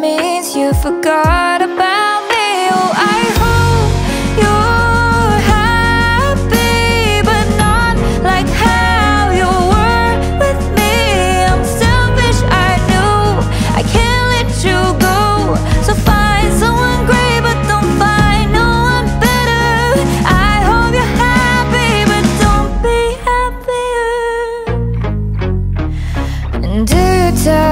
means you forgot about me? Oh, I hope you're happy But not like how you were with me. I'm selfish, I know. I can't let you go. So find someone great but don't find no one better. I hope you're happy but don't be happier. And do you tell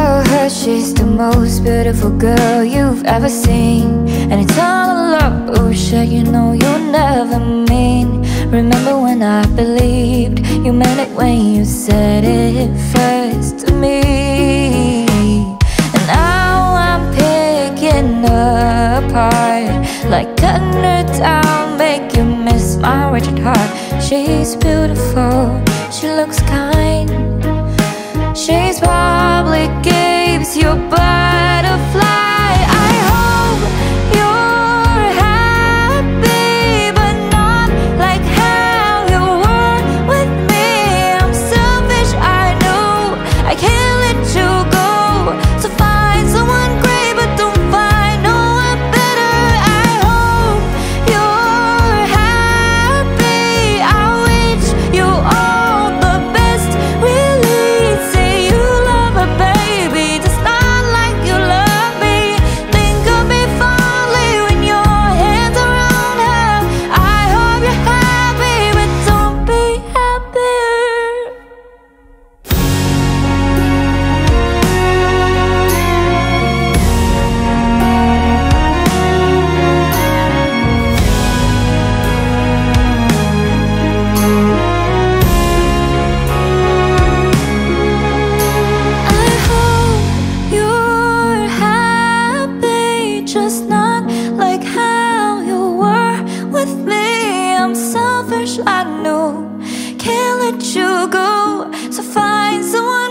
her she's the most beautiful girl you've ever seen? And it's all a love bullshit, you know you'll never mean. Remember when I believed you meant it when you said it first to me. And now I'm picking apart. Like cutting her down, make you miss my wretched heart. She's beautiful, she looks kind. She's probably It's not like how you were with me. I'm selfish, I know. Can't let you go. So find someone